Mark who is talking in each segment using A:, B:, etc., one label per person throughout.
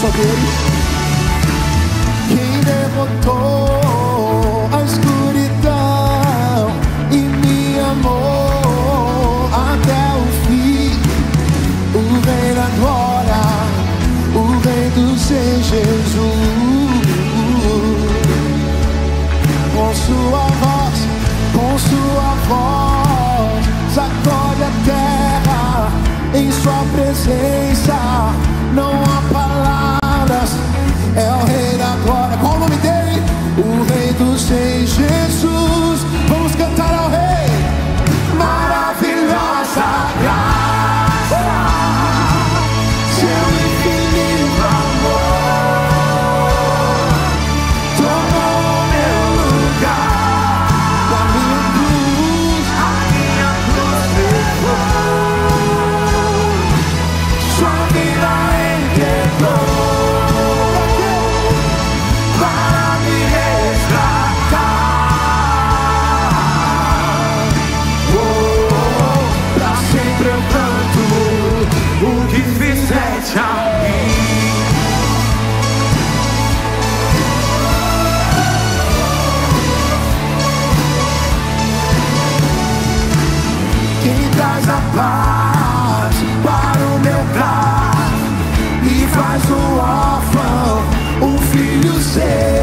A: só dele. Quem derrotou a escuridão e me amou até o fim. O Rei da Glória, o Rei dos Reis, Jesus. Com sua voz, com sua voz, sacode a terra em sua presença. Não há palavras, é o Rei da Glória. Qual o nome dele? O Rei dos Reis, Jesus. Paz para o meu lar e faz o órfão um filho seu,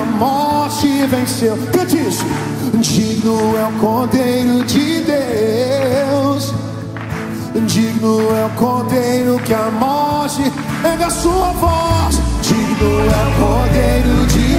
A: a morte venceu. Cante isso. Digno é o Cordeiro de Deus. Digno é o Cordeiro que a morte ergue a sua voz. Digno é o Cordeiro de Deus.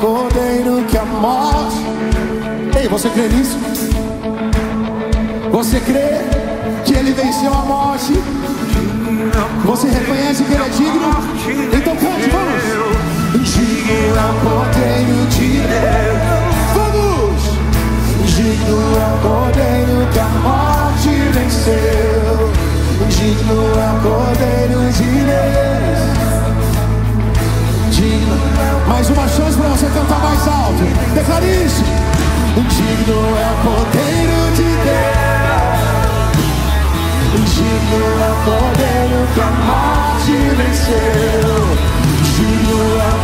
A: Cordeiro que a morte. Ei, você crê nisso? Você crê que ele venceu a morte? Você reconhece que ele é digno? Então cante, vamos. Digno é o Cordeiro de Deus. Vamos. Digno é o Cordeiro que a morte venceu. Digno é o Cordeiro Mais uma chance para você cantar mais alto. Declare isso. Digno é o Cordeiro de Deus. Digno é o Cordeiro que a morte venceu. Digno é o